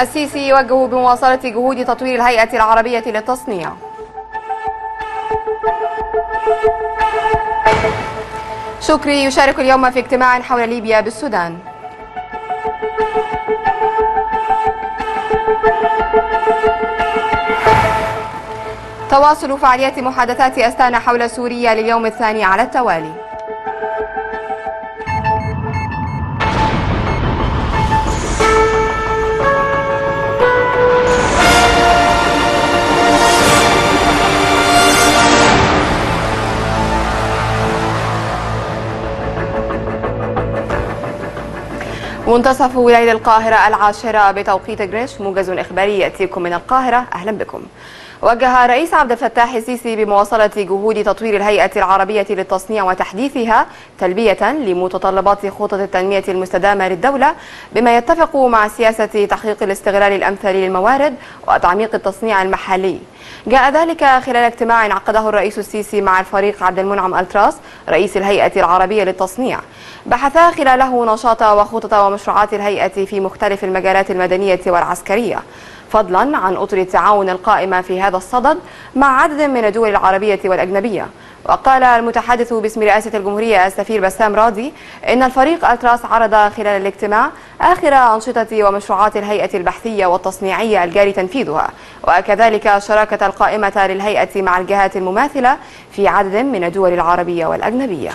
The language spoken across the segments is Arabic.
السيسي يوجه بمواصلة جهود تطوير الهيئة العربية للتصنيع. شكري. يشارك اليوم في اجتماع حول ليبيا بالسودان. تواصل فعاليات محادثات أستانا حول سوريا لليوم الثاني على التوالي. منتصف ليل القاهرة العاشرة بتوقيت جريش موجز إخباري يأتيكم من القاهرة. أهلا بكم. وجه الرئيس عبد الفتاح السيسي بمواصلة جهود تطوير الهيئة العربية للتصنيع وتحديثها تلبية لمتطلبات خطط التنمية المستدامة للدولة بما يتفق مع سياسة تحقيق الاستغلال الأمثل للموارد وتعميق التصنيع المحلي. جاء ذلك خلال اجتماع عقده الرئيس السيسي مع الفريق عبد المنعم ألتراس رئيس الهيئة العربية للتصنيع. بحثا خلاله نشاط وخطط ومشروعات الهيئة في مختلف المجالات المدنية والعسكرية. فضلا عن أطر التعاون القائمة في هذا الصدد مع عدد من الدول العربية والأجنبية. وقال المتحدث باسم رئاسة الجمهورية السفير بسام راضي إن الفريق ألتراس عرض خلال الاجتماع آخر أنشطة ومشروعات الهيئة البحثية والتصنيعية الجاري تنفيذها. وكذلك الشراكة القائمة للهيئة مع الجهات المماثلة في عدد من الدول العربية والأجنبية.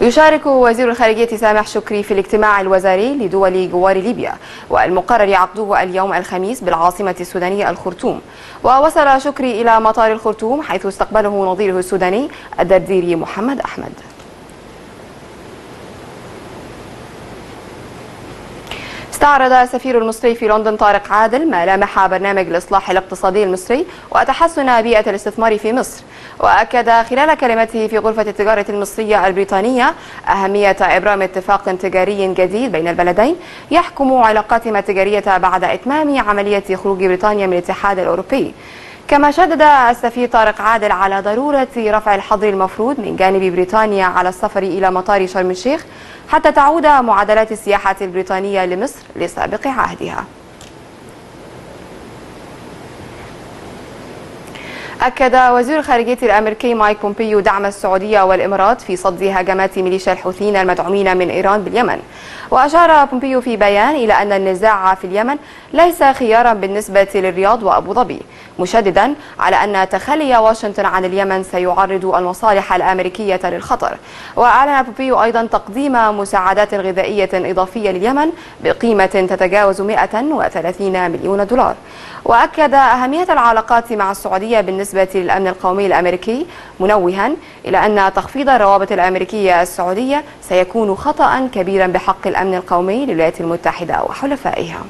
يشارك وزير الخارجية سامح شكري في الاجتماع الوزاري لدول جوار ليبيا والمقرر عقده اليوم الخميس بالعاصمة السودانية الخرطوم. ووصل شكري إلى مطار الخرطوم حيث استقبله نظيره السوداني الدرديري محمد أحمد. استعرض سفير المصري في لندن طارق عادل ملامح برنامج الإصلاح الاقتصادي المصري وتحسن بيئة الاستثمار في مصر. وأكد خلال كلمته في غرفة التجارة المصرية البريطانية أهمية إبرام اتفاق تجاري جديد بين البلدين يحكم علاقاتهما التجارية بعد إتمام عملية خروج بريطانيا من الاتحاد الأوروبي. كما شدد السفير طارق عادل على ضرورة رفع الحظر المفروض من جانب بريطانيا على السفر إلى مطار شرم الشيخ حتى تعود معادلات السياحة البريطانية لمصر لسابق عهدها. أكد وزير الخارجية الأمريكي مايك بومبيو دعم السعودية والإمارات في صد هجمات ميليشيا الحوثيين المدعومين من إيران باليمن. وأشار بومبيو في بيان إلى أن النزاع في اليمن ليس خيارا بالنسبة للرياض وأبو ظبي مشددا على أن تخلي واشنطن عن اليمن سيعرض المصالح الأمريكية للخطر. وأعلن بومبيو أيضا تقديم مساعدات غذائية إضافية لليمن بقيمة تتجاوز 130 مليون دولار. وأكد أهمية العلاقات مع السعودية بالنسبة للأمن القومي الأمريكي منوها إلى أن تخفيض الروابط الأمريكية السعودية سيكون خطأ كبيرا بحق الأمن القومي للولايات المتحدة وحلفائها.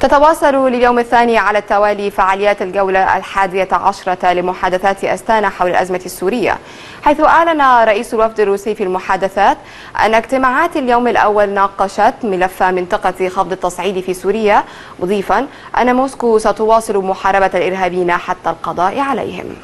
تتواصل لليوم الثاني على التوالي فعاليات الجولة الحادية عشرة لمحادثات أستانا حول الأزمة السورية حيث أعلن رئيس الوفد الروسي في المحادثات أن اجتماعات اليوم الأول ناقشت ملف منطقة خفض التصعيد في سوريا مضيفا أن موسكو ستواصل محاربة الإرهابيين حتى القضاء عليهم.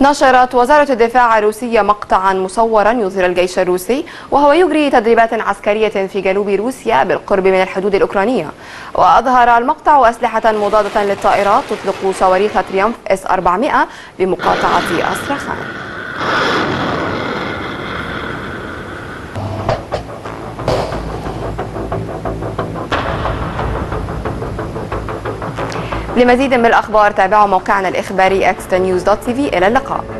نشرت وزارة الدفاع الروسية مقطعا مصورا يظهر الجيش الروسي وهو يجري تدريبات عسكرية في جنوب روسيا بالقرب من الحدود الأوكرانية. وأظهر المقطع أسلحة مضادة للطائرات تطلق صواريخ تريمف إس 400 بمقاطعة أسترخان لمزيد من الأخبار تابعوا موقعنا الإخباري xnews.tv إلى اللقاء.